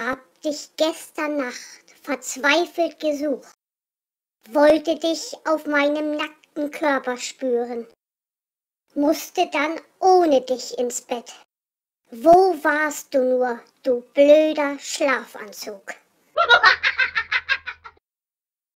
Hab dich gestern Nacht verzweifelt gesucht, wollte dich auf meinem nackten Körper spüren, musste dann ohne dich ins Bett. Wo warst du nur, du blöder Schlafanzug?